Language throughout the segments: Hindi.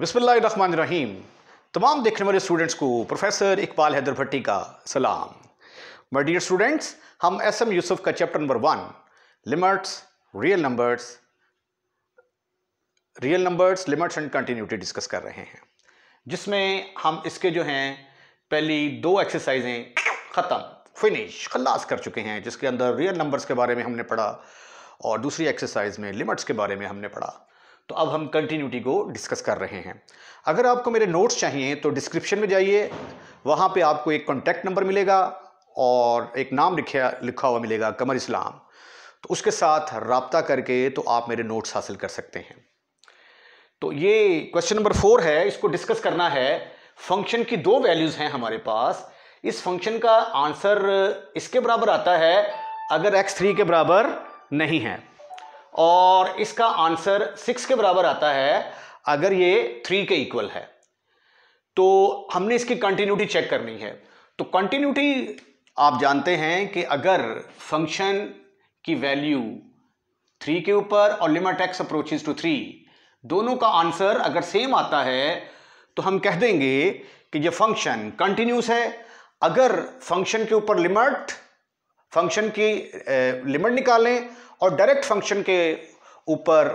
बिस्मिल्लाहिर्रहमानिर्रहीम। तमाम देखने वाले स्टूडेंट्स को प्रोफेसर इकबाल हैदर भट्टी का सलाम। माय डियर स्टूडेंट्स हम एस एम यूसुफ का chapter number one limits real numbers real numbers limits and continuity discuss कर रहे हैं। जिसमें हम इसके जो हैं, पहली दो एक्सरसाइजें ख़त्म फिनिश खलास कर चुके हैं, जिसके अंदर रियल नंबर्स के बारे में हमने पढ़ा और दूसरी एक्सरसाइज में लिमिट्स के बारे में हमने पढ़ा। तो अब हम कंटिन्यूटी को डिस्कस कर रहे हैं। अगर आपको मेरे नोट्स चाहिए तो डिस्क्रिप्शन में जाइए। वहाँ पे आपको एक कॉन्टैक्ट नंबर मिलेगा और एक नाम लिखा लिखा हुआ मिलेगा, कमर इस्लाम। तो उसके साथ रबता करके तो आप मेरे नोट्स हासिल कर सकते हैं। तो ये क्वेश्चन नंबर फोर है, इसको डिस्कस करना है। फ़ंक्शन की दो वैल्यूज़ हैं हमारे पास। इस फ़ंक्शन का आंसर इसके बराबर आता है, अगर एक्स थ्री के बराबर नहीं है। और इसका आंसर सिक्स के बराबर आता है, अगर ये थ्री के इक्वल है। तो हमने इसकी कंटिन्यूटी चेक करनी है। तो कंटिन्यूटी आप जानते हैं कि अगर फ़ंक्शन की वैल्यू थ्री के ऊपर और limit x approaches to three दोनों का आंसर अगर सेम आता है तो हम कह देंगे कि ये फ़ंक्शन कंटिन्यूस है। अगर फ़ंक्शन के ऊपर लिमिट फ़ंक्शन की लिमिट निकालें और डायरेक्ट फ़ंक्शन के ऊपर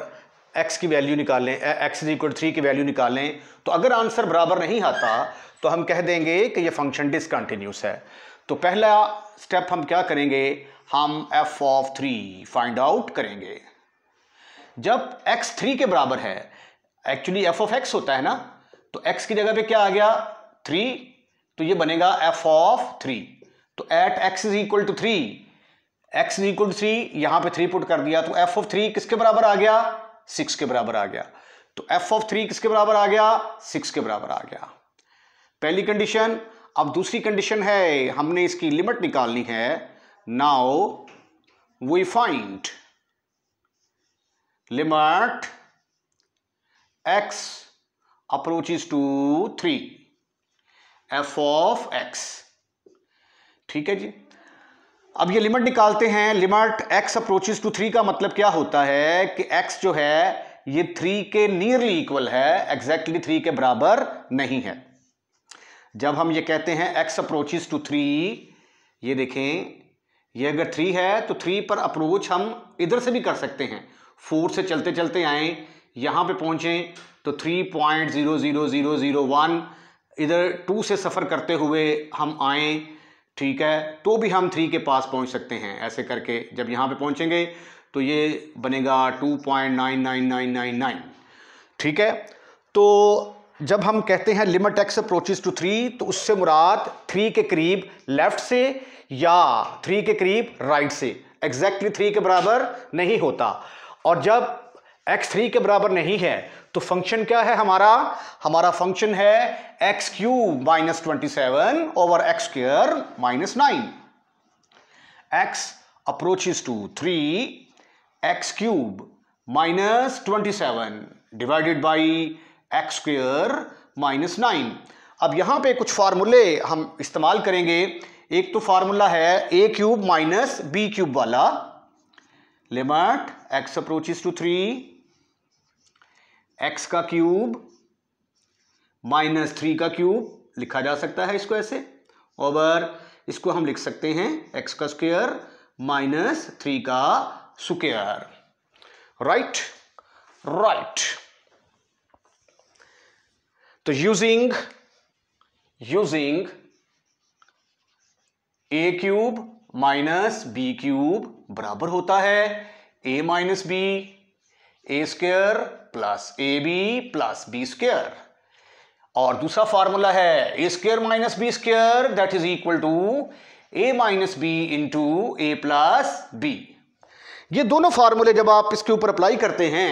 एक्स की वैल्यू निकालें एक्स इज़ इक्वल थ्री की वैल्यू निकालें। तो अगर आंसर बराबर नहीं आता तो हम कह देंगे कि ये फ़ंक्शन डिसकंटिन्यूस है। तो पहला स्टेप हम क्या करेंगे? हम f of three find out करेंगे। जब एक्स थ्री के बराबर है एक्चुअली एफ़ ऑफ़ एक्स होता है ना तो एक्स की जगह पे क्या आ गया? थ्री तो ये बनेगा एफ़ ऑफ़ थ्री तो at x is equal to three x is equal to three यहाँ पे थ्री पुट कर दिया तो एफ़ ऑफ़ थ्री किसके बराबर आ गया? सिक्स के बराबर आ गया। तो एफ़ ऑफ़ थ्री किसके बराबर आ गया? सिक्स के बराबर आ गया। पहली कंडीशन अब दूसरी कंडीशन है, हमने इसकी लिमिट निकालनी है। Now we find limit x approaches to three f of x ठीक है जी। अब ये लिमिट निकालते हैं। Limit x approaches to three का मतलब क्या होता है कि एक्स जो है, ये थ्री के नियरली इक्वल है एग्जैक्टली थ्री के बराबर नहीं है। जब हम ये कहते हैं एक्स अप्रोचेज टू थ्री ये देखें, ये अगर थ्री है तो थ्री पर अप्रोच हम इधर से भी कर सकते हैं। फोर से चलते चलते आए, यहाँ पे पहुँचे तो three point zero zero zero zero one इधर टू से सफ़र करते हुए हम आए ठीक है? तो भी हम थ्री के पास पहुँच सकते हैं, ऐसे करके जब यहाँ पे पहुँचेंगे तो ये बनेगा two point nine nine nine nine nine ठीक है? तो जब हम कहते हैं limit x approaches to three तो उससे मुराद थ्री के करीब लेफ़्ट से या थ्री के करीब राइट से. एग्जैक्टली थ्री के बराबर नहीं होता. और जब एक्स थ्री के बराबर नहीं है तो फ़ंक्शन क्या है हमारा? हमारा फ़ंक्शन है x cube minus twenty seven over x square minus nine x approaches to three x cube minus twenty seven divided by x square minus nine अब यहाँ पे कुछ फार्मूले हम इस्तेमाल करेंगे। एक तो फार्मूला है a cube minus b cube वाला। Limit x approaches to three x का क्यूब माइनस थ्री का क्यूब लिखा जा सकता है इसको ऐसे। ओवर इसको हम लिख सकते हैं एक्स का स्क्वेयर माइनस थ्री का स्क्वेयर राइट राइट तो using using a cube minus b cube बराबर होता है। A minus b a square plus a b plus b square और दूसरा फॉर्मूला है a square minus b square that is equal to a minus b into a plus b ये दोनों फार्मूले जब आप इसके ऊपर अप्लाई करते हैं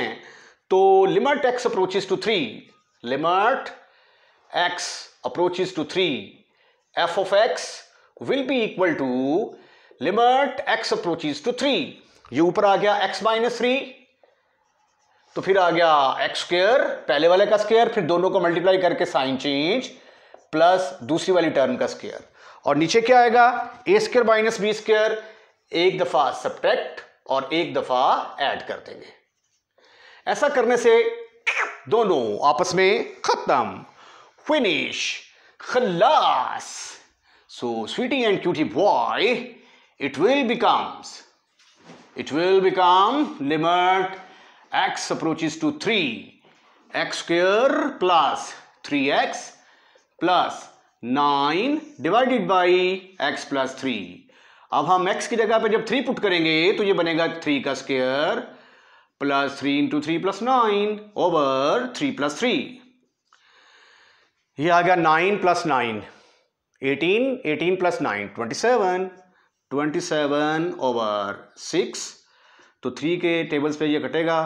तो limit x approaches to three limit x approaches to three f of x will be equal to limit x approaches to three ये ऊपर आ गया एक्स माइनस थ्री तो फिर आ गया एक्स स्क्र पहले वाले का स्क्र फिर दोनों को मल्टीप्लाई करके साइन चेंज प्लस दूसरी वाली टर्म का स्क्र और नीचे क्या आएगा? A square minus b square एक दफ़ा सब्ट्रैक्ट और एक दफ़ा ऐड कर देंगे. ऐसा करने से दोनों आपस में खत्म. फिनिश खलास so sweetie and cutie boy it will becomes it will become limit x approaches to 3 x square plus 3x plus 9 divided by x plus 3 अब हम x की जगह पे जब 3 पुट करेंगे तो ये बनेगा 3 का square plus three into three plus nine over three plus three ये आ गया nine plus nine eighteen eighteen plus nine twenty seven twenty seven over six तो थ्री के टेबल्स पे ये कटेगा.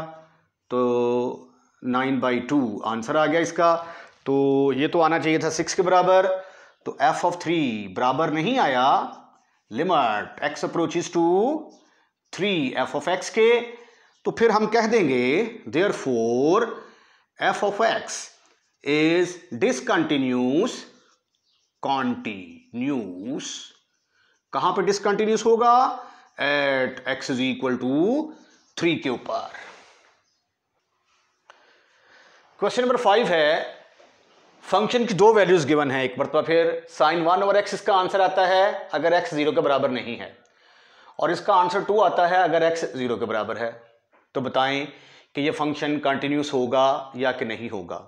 तो नाइन बाई टू आंसर आ गया इसका। तो ये तो आना चाहिए था सिक्स के बराबर। तो एफ़ ऑफ़ थ्री बराबर नहीं आया। Limit x approaches to three, f of x के। तो फिर हम कह देंगे therefore f of x is discontinuous continuous कहाँ पे डिसकंटिन्यूस होगा? At x is equal to three के ऊपर। क्वेश्चन नंबर फाइव है फ़ंक्शन की दो वैल्यूज़ गिवन है एक मरतबा फिर साइन वन और एक्स इसका आंसर आता है अगर एक्स ज़ीरो के बराबर नहीं है। और इसका आंसर टू आता है अगर एक्स ज़ीरो के बराबर है। तो बताएँ कि ये फ़ंक्शन कंटिन्यूस होगा या कि नहीं होगा।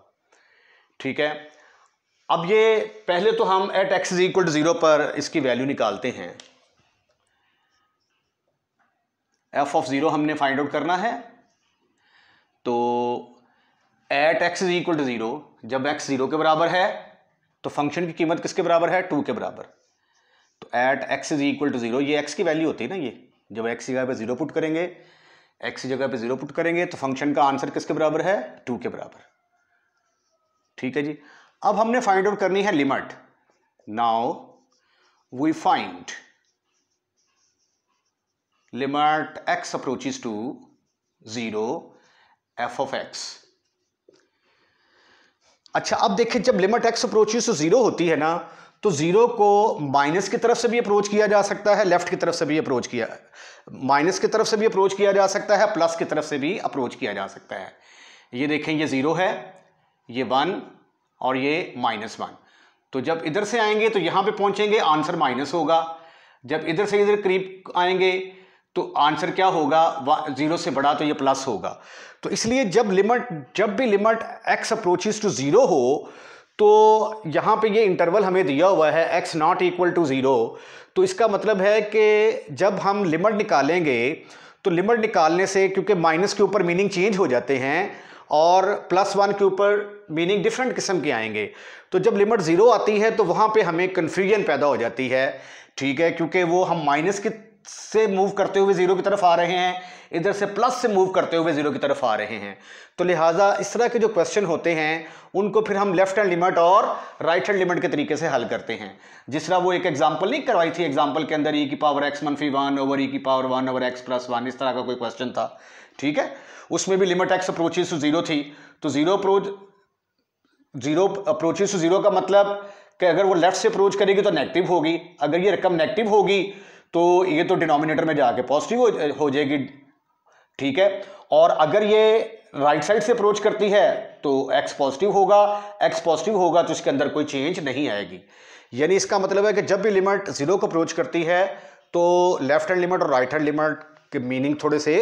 ठीक है? अब ये, पहले तो हम at x is equal to zero पर इसकी वैल्यू निकालते हैं। एफ़ ऑफ़ ज़ीरो हमने फाइंड आउट करना है। तो at x is equal to zero जब एक्स ज़ीरो के बराबर है तो फ़ंक्शन की कीमत किसके बराबर है? टू के बराबर। तो at x is equal to zero ये एक्स की वैल्यू होती है ना ये। जब एक्स की जगह पे ज़ीरो पुट करेंगे एक्स की जगह पे ज़ीरो पुट करेंगे तो फ़ंक्शन का आंसर किसके बराबर है? टू के बराबर। ठीक है जी? अब हमने फाइंड आउट करनी है limit now we find limit x approaches to zero f of x अच्छा अब देखिए, जब limit x approach to zero होती है ना तो ज़ीरो को माइनस की तरफ़ से भी अप्रोच किया जा सकता है लेफ़्ट की तरफ़ से भी अप्रोच किया माइनस की तरफ़ से भी अप्रोच किया जा सकता है प्लस की तरफ़ से भी अप्रोच किया जा सकता है। ये देखें, ये ज़ीरो है, ये वन और ये माइनस वन तो जब इधर से आएँगे तो यहाँ पे पहुँचेंगे आंसर माइनस होगा। जब इधर से इधर करीब आएँगे तो आंसर क्या होगा? ज़ीरो से बड़ा तो ये प्लस होगा। तो इसलिए जब लिमिट, जब भी limit x approaches to zero हो तो यहाँ पे ये इंटरवल हमें दिया हुआ है x not equal to zero तो इसका मतलब है कि जब हम लिमिट निकालेंगे तो लिमिट निकालने से क्योंकि माइनस के ऊपर मीनिंग चेंज हो जाते हैं और प्लस वन के ऊपर मीनिंग डिफरेंट किस्म के आएँगे। तो जब लिमिट ज़ीरो आती है तो वहाँ पे हमें कन्फ्यूज़न पैदा हो जाती है। ठीक है? क्योंकि वो हम माइनस के से मूव करते हुए ज़ीरो की तरफ़ आ रहे हैं, इधर से प्लस से मूव करते हुए ज़ीरो की तरफ़ आ रहे हैं। तो लिहाजा इस तरह के जो क्वेश्चन होते हैं, उनको फिर हम लेफ़्ट हैंड लिमिट और राइट हैंड लिमिट के तरीके से हल करते हैं। जिस तरह वो एक एग्ज़ाम्पल नहीं करवाई थी एग्ज़ाम्पल के अंदर ई e की पावर एक्स मनफी वन ओवर ई की power one over x plus one इस तरह का कोई क्वेश्चन था। ठीक है? उसमें भी limit x approaches to zero थी। तो zero approach zero approaches to zero का मतलब कि अगर वो लेफ़्ट से अप्रोच करेगी तो नेगेटिव होगी। अगर ये रकम नेगेटिव होगी तो ये तो डिनोमिनेटर में जाके पॉजिटिव हो, हो जाएगी ठीक है? और अगर ये राइट साइड से अप्रोच करती है तो एक्स पॉजिटिव होगा एक्स पॉजिटिव होगा तो इसके अंदर कोई चेंज नहीं आएगी। यानी इसका मतलब है कि जब भी लिमिट ज़ीरो को अप्रोच करती है तो लेफ़्ट हैंड लिमिट और राइट हैंड लिमिट के मीनिंग थोड़े से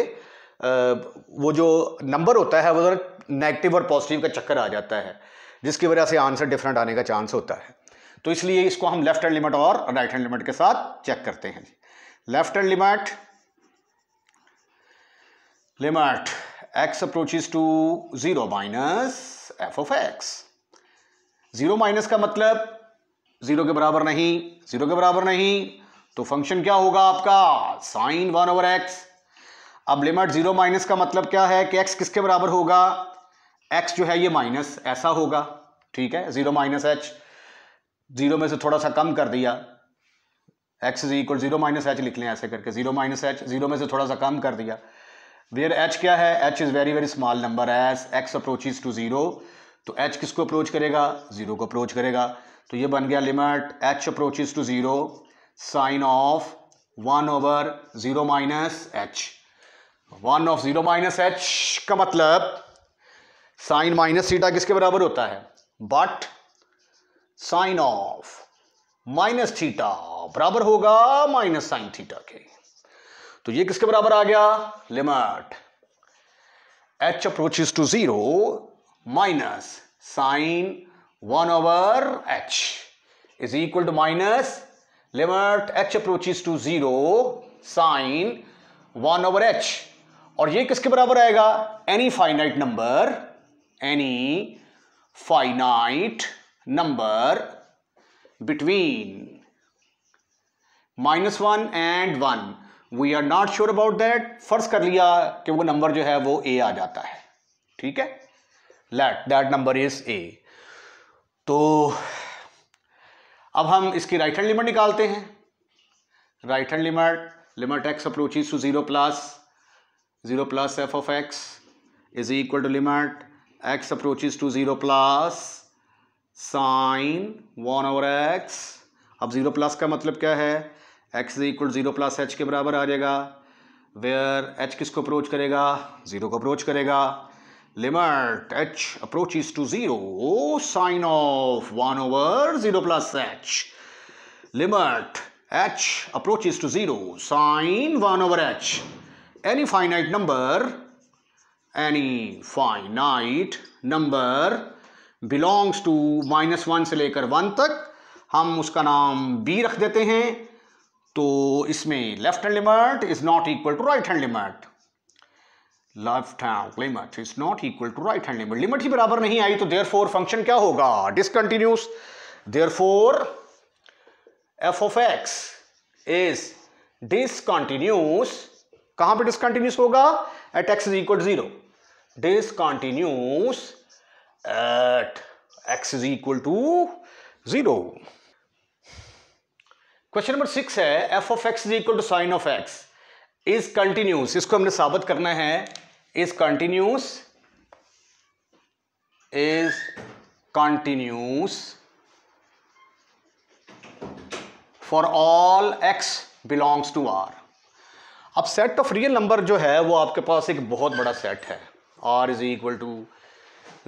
वो जो नंबर होता है वो नेगेटिव और पॉजिटिव का चक्कर आ जाता है जिसकी वजह से आंसर डिफरेंट आने का चांस होता है। तो इसलिए इसको हम लेफ़्ट हैंड लिमिट और राइट हैंड लिमिट के साथ चेक करते हैं। Left hand limit limit x approaches to zero minus f of x zero minus का मतलब ज़ीरो के बराबर नहीं ज़ीरो के बराबर नहीं. तो फ़ंक्शन क्या होगा आपका? साइन वन ओवर एक्स अब लिमिट ज़ीरो माइनस का मतलब क्या है कि एक्स किसके बराबर होगा? एक्स जो है ये माइनस ऐसा होगा. ठीक है? ज़ीरो माइनस एच ज़ीरो में से थोड़ा सा कम कर दिया. X is equal zero minus h लिख लें ऐसे करके ज़ीरो माइनस एच ज़ीरो में से थोड़ा सा कम कर दिया। वेयर एच क्या है? H is very very small number as x approaches to zero तो एच किसको अप्रोच करेगा? ज़ीरो को अप्रोच करेगा। तो ये बन गया limit h approaches to zero sine of one over zero minus h one of zero minus h का मतलब साइन माइनस थीटा किसके बराबर होता है? But sine of minus theta, बराबर होगा माइनस साइन थीटा के। तो ये किसके बराबर आ गया? Limit. H approaches to zero minus sine one over h is equal to minus limit. H approaches to zero sine one over h और ये किसके बराबर आएगा? Any finite number any finite number between minus one and one we are not sure about that फ़र्ज़ कर लिया कि वो नंबर जो है वो ए आ जाता है। ठीक है? Let that number is a तो अब हम इसकी राइट हैंड लिमिट निकालते हैं। Right hand limit limit x approaches to zero plus zero plus f of x is equal to limit x approaches to zero plus sine one over x अब ज़ीरो प्लस का मतलब क्या है? X equal zero plus h के बराबर आ जाएगा। वेयर एच किस को अप्रोच करेगा? ज़ीरो को अप्रोच करेगा। Limit h approach is to zero sine of one over zero plus h limit h approach is to zero sine one over h any finite number any finite number belongs to minus 1 से लेकर वन तक, हम उसका नाम बी रख देते हैं। तो इसमें left hand limit is not equal to right hand limit left hand limit is not equal to right hand limit limit ही बराबर नहीं आई तो देयर फोर फ़ंक्शन क्या होगा? Discontinuous therefore f of x is discontinuous कहाँ पे डिसकंटिन्यूस होगा? At x is equal to zero discontinuous at x is equal to zero question number six है f of x is equal to sine of x is continuous इसको हमने साबित करना है is continuous is continuous for all x belongs to R अब सेट ऑफ़ रियल नंबर जो है, वो आपके पास एक बहुत बड़ा सेट है. R is equal to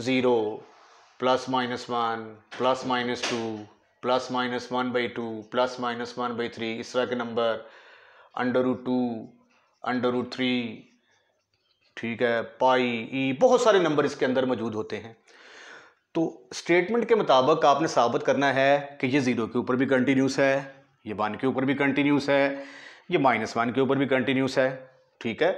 zero plus minus one plus minus two plus minus one by two plus minus one by three इस तरह के number under root two under root three ठीक है पाई ई बहुत सारे नंबर इसके अंदर मौजूद होते हैं। तो स्टेटमेंट के मुताबिक आपने साबित करना है कि ये ज़ीरो के ऊपर भी कंटिन्यूस है, ये वन के ऊपर भी कंटिन्यूस है, ये माइनस वन के ऊपर भी कंटिन्यूस है, ठीक है?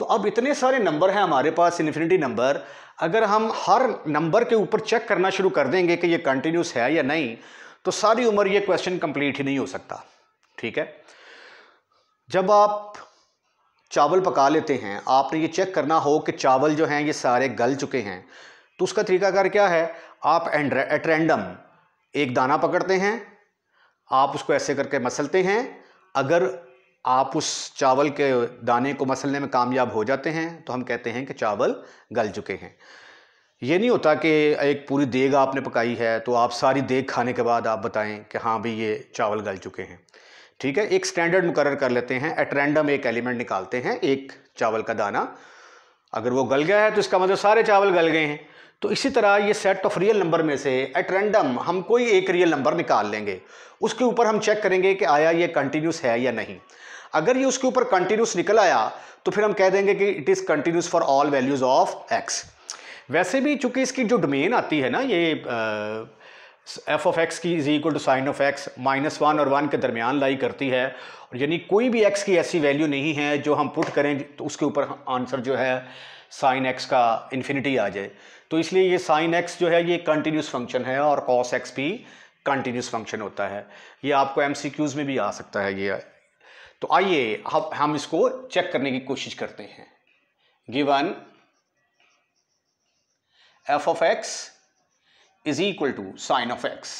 तो अब इतने सारे नंबर हैं हमारे पास इन्फिनिटी नंबर अगर हम हर नंबर के ऊपर चेक करना शुरू कर देंगे कि ये कंटिन्यूस है या नहीं तो सारी उम्र ये क्वेश्चन कंप्लीट ही नहीं हो सकता, ठीक है? जब आप चावल पका लेते हैं, आपने ये चेक करना हो कि चावल जो हैं ये सारे गल चुके हैं तो उसका तरीकाकार क्या है? आप एट रैंडम एक दाना पकड़ते हैं, आप उसको ऐसे करके मसलते हैं, अगर आप उस चावल के दाने को मसलने में कामयाब हो जाते हैं तो हम कहते हैं कि चावल गल चुके हैं। ये नहीं होता कि एक पूरी देग आपने पकाई है तो आप सारी देग खाने के बाद आप बताएँ कि हाँ भाई ये चावल गल चुके हैं। ठीक है, एक स्टैंडर्ड मुकर कर लेते हैं एट रैंडम एक एलिमेंट निकालते हैं, एक चावल का दाना। अगर वो गल गया है तो इसका मतलब सारे चावल गल गए हैं। तो इसी तरह ये सेट ऑफ़ रियल नंबर में से एट रैंडम हम कोई एक रियल नंबर निकाल लेंगे। उसके ऊपर हम चेक करेंगे कि आया ये कंटिन्यूस है या नहीं। अगर ये उसके ऊपर कंटिन्यूस निकल आया तो फिर हम कह देंगे कि it is continuous for all values of x वैसे भी चूँकि इसकी जो डोमेन आती है ना, ये एफ़ ऑफ़ एक्स की is equal to sine of x minus one और वन के दरमियान लाई करती है, और यानी कोई भी एक्स की ऐसी वैल्यू नहीं है जो हम पुट करें तो उसके ऊपर आंसर जो है साइन एक्स का इन्फिनिटी आ जाए। तो इसलिए ये साइन एक्स जो है, ये कंटिन्यूस फ़ंक्शन है और कॉस एक्स भी कंटिन्यूस फ़ंक्शन होता है। ये आपको एम में भी आ सकता है, ये तो आइए हम इसको चेक करने की कोशिश करते हैं। Given F of x is equal to sine of x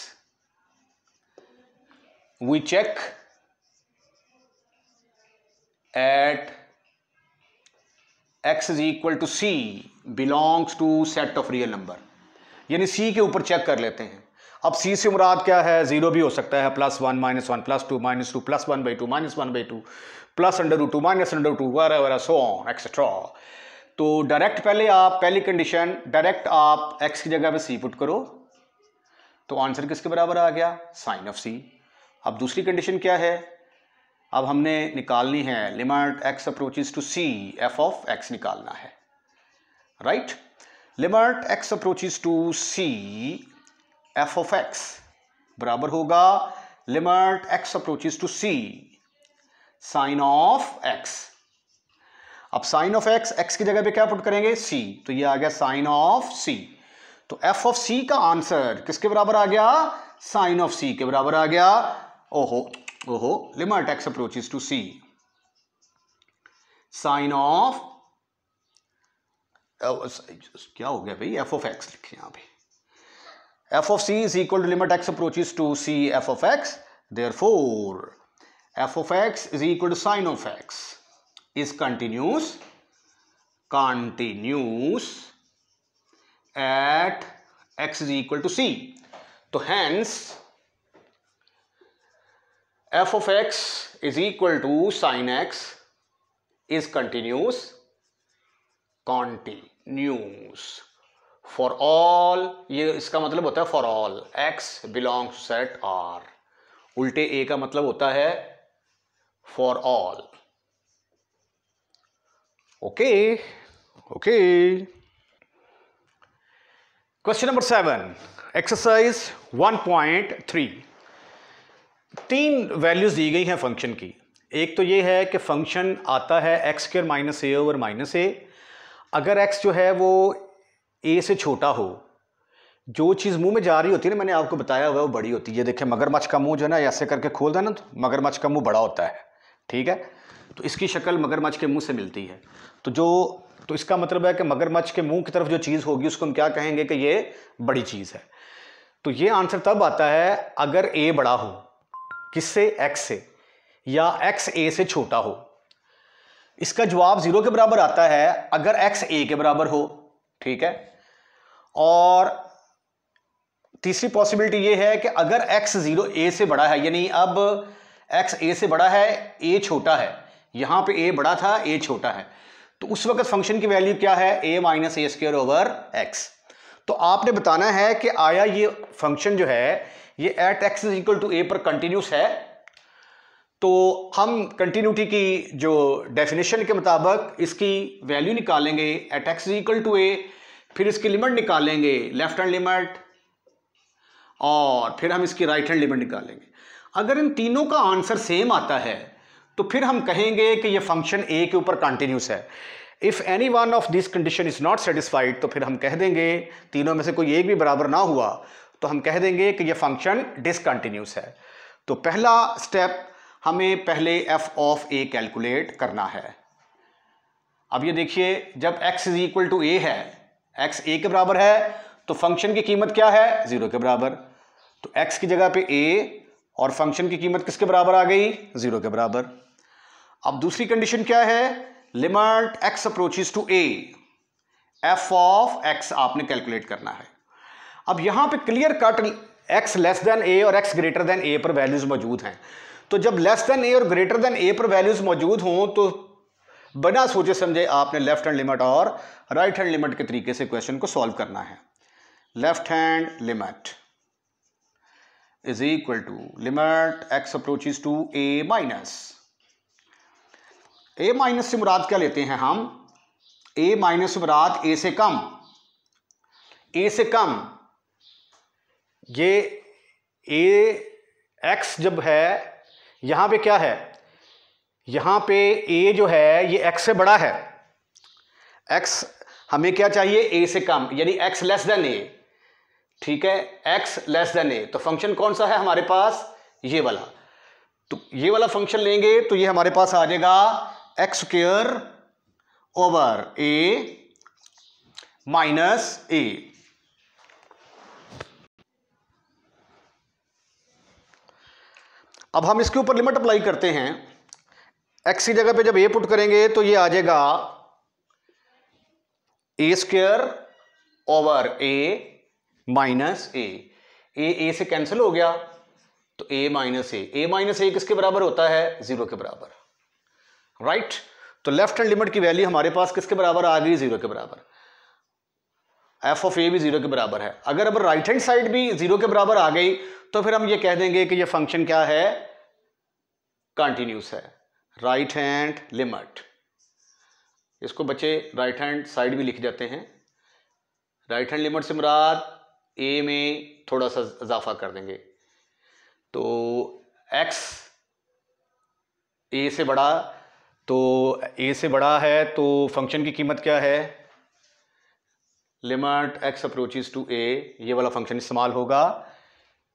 we check at x is equal to C belongs to set of real number यानी सी के ऊपर चेक कर लेते हैं। अब c से मुराद क्या है? ज़ीरो भी हो सकता है। Plus one minus one plus two minus two plus one by two minus one by two plus under two minus under two वगैरह वगैरह सो ऑन एक्सेट्रा तो डायरेक्ट पहले आप, पहली कंडीशन डायरेक्ट आप एक्स की जगह पे सी पुट करो। तो आंसर किसके बराबर आ गया? साइन ऑफ़ सी अब दूसरी कंडीशन क्या है? अब हमने निकालनी है limit x approaches to c f of x निकालना है। Right limit x approaches to c f of x बराबर होगा limit x approaches to c sine of x अब साइन ऑफ़ एक्स एक्स की जगह पे क्या पुट करेंगे? सी तो ये आ गया साइन ऑफ़ सी तो एफ़ ऑफ़ सी का आंसर किसके बराबर आ गया? साइन ऑफ़ सी के बराबर आ गया। ओहो ओहो, limit x approaches to c sine of क्या हो गया भाई? एफ़ ऑफ़ एक्स लिखे यहाँ पे। f of c is equal to limit x approaches to c f of x. Therefore, f of x is equal to sine of x is continuous, continuous at x is equal to c. So hence, f of x is equal to sine x is continuous, continuous. For all ये इसका मतलब होता है for all x to set R. उल्टे ए का मतलब होता है for all okay okay question number seven exercise 1.3 तीन वैल्यूज़ दी गई हैं फ़ंक्शन की. एक तो ये है कि फ़ंक्शन आता है x square minus a over minus a अगर एक्स जो है वो ए से छोटा हो, जो चीज़ मुँह में जा रही होती है ना, मैंने आपको बताया हुआ है वो बड़ी होती है। देखें मगरमच्छ का मुँह जो है ना ऐसे करके खोल देना तो मगरमच्छ का मुँह बड़ा होता है, ठीक है? तो इसकी शक्ल मगरमच्छ के मुँह से मिलती है। तो जो तो इसका मतलब है कि मगरमच्छ के मुँह की तरफ़ जो चीज़ होगी, उसको हम क्या कहेंगे कि ये बड़ी चीज़ है। तो ये आंसर तब आता है अगर ए बड़ा हो, किससे? एक्स से, या एक्स ए से छोटा हो। इसका जवाब ज़ीरो के बराबर आता है अगर एक्स ए के बराबर हो, ठीक है? और तीसरी पॉसिबिलिटी ये है कि अगर एक्स ज़ीरो ए से बड़ा है, यानी अब एक्स ए से बड़ा है ए छोटा है, यहाँ पे ए बड़ा था ए छोटा है तो उस वक्त फ़ंक्शन की वैल्यू क्या है? A minus a square over x तो आपने बताना है कि आया ये फ़ंक्शन जो है, ये at x is equal to a पर कंटिन्यूस है तो हम कंटिन्यूटी की जो डेफिनेशन के मुताबिक इसकी वैल्यू निकालेंगे at x is equal to a फिर इसकी लिमिट निकालेंगे लेफ़्ट हैंड लिमिट और फिर हम इसकी राइट हैंड लिमिट निकालेंगे। अगर इन तीनों का आंसर सेम आता है तो फिर हम कहेंगे कि ये फ़ंक्शन ए के ऊपर कंटिन्यूस है। If any one of this condition is not satisfied तो फिर हम कह देंगे, तीनों में से कोई एक भी बराबर ना हुआ तो हम कह देंगे कि ये फ़ंक्शन डिसकंटिन्यूस है। तो पहला स्टेप हमें पहले एफ़ ऑफ़ ए कैलकुलेट करना है। अब ये देखिए, जब x is equal to a है x ए के बराबर है तो फ़ंक्शन की कीमत क्या है? ज़ीरो के बराबर। तो x की जगह पे a और फ़ंक्शन की कीमत किसके बराबर आ गई? ज़ीरो के बराबर। अब दूसरी कंडीशन क्या है? Limit x approaches to a f of x आपने कैलकुलेट करना है। अब यहाँ पे clear cut x less than a और एक्स ग्रेटर देन ए पर वैल्यूज़ मौजूद हैं। तो जब लेस देन ए और ग्रेटर देन ए पर वैल्यूज़ मौजूद हों तो बिना सोचे समझे आपने लेफ़्ट हैंड लिमिट और राइट हैंड लिमिट के तरीके से क्वेश्चन को सॉल्व करना है। Left hand limit is equal to limit x approaches to a minus a minus से मुराद क्या लेते हैं हम? ए माइनस से मुराद ए से कम। ए से कम, ये ए एक्स जब है, यहाँ पे क्या है? यहाँ पे ए जो है, ये एक्स से बड़ा है। एक्स हमें क्या चाहिए? ए से कम, यानी एक्स लेस देन ए ठीक है? एक्स लेस देन ए तो फ़ंक्शन कौन सा है हमारे पास? ये वाला। तो ये वाला फ़ंक्शन लेंगे तो ये हमारे पास आ जाएगा x square over a minus a अब हम इसके ऊपर लिमिट अप्लाई करते हैं। एक्स की जगह पे जब ए पुट करेंगे तो ये आ जाएगा a square over a minus a a a से कैंसिल हो गया तो a minus a A minus ए किसके बराबर होता है? ज़ीरो के बराबर. Right right? तो लेफ़्ट हैंड लिमिट की वैल्यू हमारे पास किसके बराबर आ गई? ज़ीरो के बराबर. एफ़ ऑफ़ ए भी ज़ीरो के बराबर है. अगर अब राइट हैंड साइड भी ज़ीरो के बराबर आ गई तो फिर हम ये कह देंगे कि ये फ़ंक्शन क्या है? कंटिन्यूस है. Right hand limit. इसको बच्चे राइट हैंड साइड भी लिख जाते हैं। राइट हैंड लिमिट से मुराद ए में थोड़ा सा इजाफा कर देंगे। तो एक्स ए से बड़ा तो ए से बड़ा है तो फ़ंक्शन की कीमत क्या है? Limit x approaches to a, ये वाला फ़ंक्शन इस्तेमाल होगा।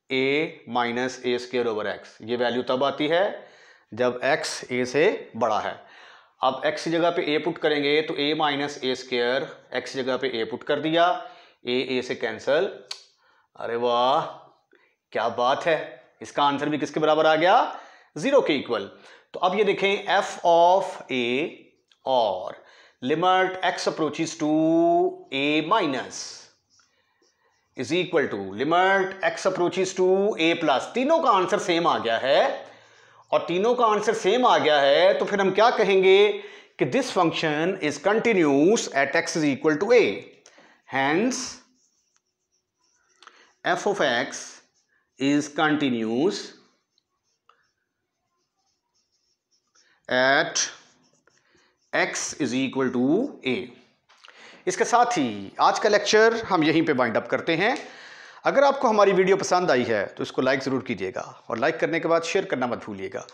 A minus a square over x, ये वैल्यू तब आती है जब एक्स ए से बड़ा है। अब एक्स की जगह पे ए पुट करेंगे तो a minus a square x जगह पे ए पुट कर दिया। ए ए से कैंसल अरे वाह, क्या बात है। इसका आंसर भी किसके बराबर आ गया? ज़ीरो के इक्वल तो अब ये देखें एफ़ ऑफ़ ए और limit x approaches to a minus is equal to limit x approaches to a plus तीनों का आंसर सेम आ गया है। और तीनों का आंसर सेम आ गया है तो फिर हम क्या कहेंगे कि this function is continuous at x is equal to a hence f of x is continuous at x is equal to a इसके साथ ही आज का लेक्चर हम यहीं पे बाइंड अप करते हैं। अगर आपको हमारी वीडियो पसंद आई है तो इसको लाइक ज़रूर कीजिएगा और लाइक करने के बाद शेयर करना मत भूलिएगा।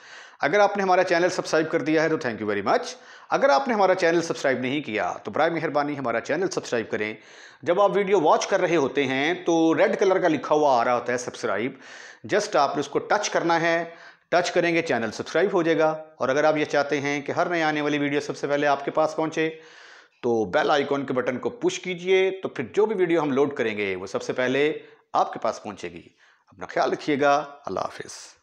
अगर आपने हमारा चैनल सब्सक्राइब कर दिया है तो थैंक यू वेरी मच अगर आपने हमारा चैनल सब्सक्राइब नहीं किया तो बर मेहरबानी हमारा चैनल सब्सक्राइब करें। जब आप वीडियो वॉच कर रहे होते हैं तो रेड कलर का लिखा हुआ आ रहा होता है सब्सक्राइब जस्ट आपने उसको टच करना है टच करेंगे चैनल सब्सक्राइब हो जाएगा। और अगर आप ये चाहते हैं कि हर नए आने वाली वीडियो सबसे पहले आपके पास पहुँचे तो बेल आइकॉन के बटन को पुश कीजिए। तो फिर जो भी वीडियो हम लोड करेंगे, वो सबसे पहले आपके पास पहुंचेगी। अपना ख्याल रखिएगा। अल्लाह हाफिज़।